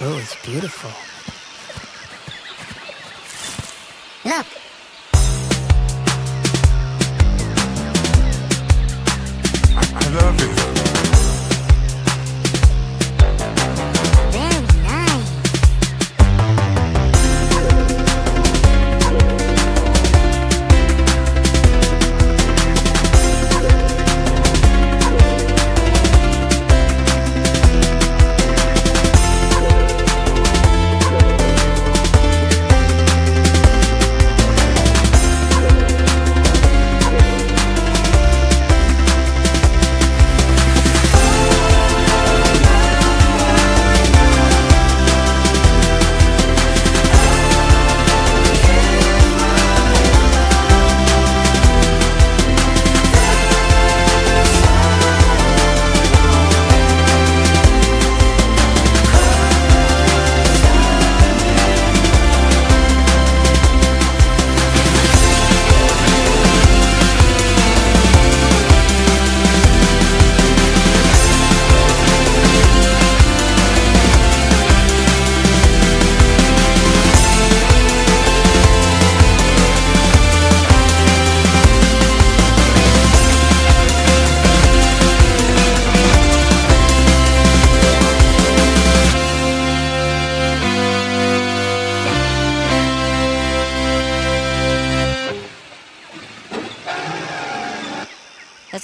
Oh, it's beautiful. Look,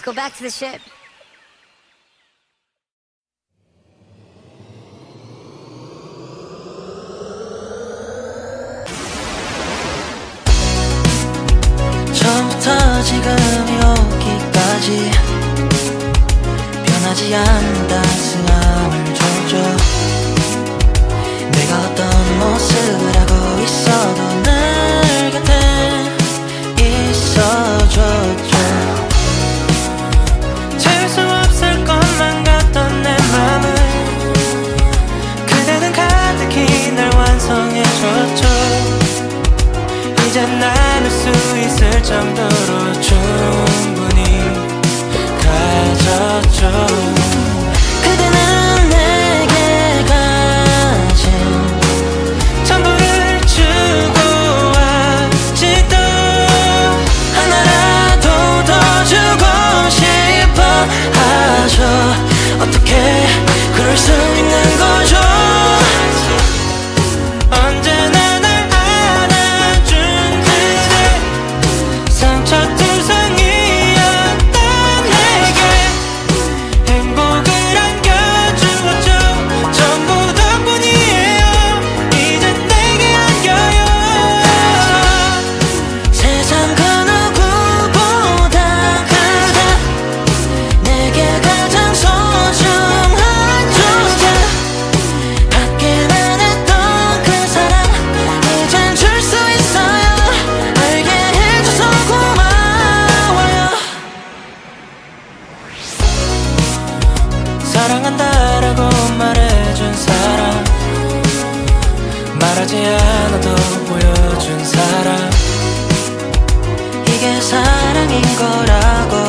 go back to the ship. 처음부터 지금 여기까지 변하지 않는다 생각 정도로 사랑한다라고 말해준 사람. 말하지 않아도 보여준 사람. 이게 사랑인 거라고